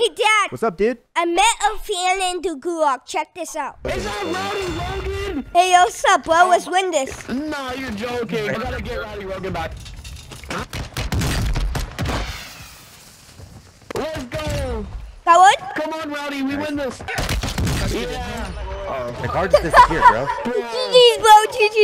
Hey, Dad. What's up, dude? I met a fan in the gulag. Check this out. Is that Rowdy Rogan? Hey, yo, what's up, bro? Let's win this. Nah, you're joking. I gotta get Rowdy Rogan back. Let's go. Got one? Come on, Rowdy. We win this. Yeah. The car just disappeared, bro. GG's, bro. GG's.